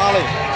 发了。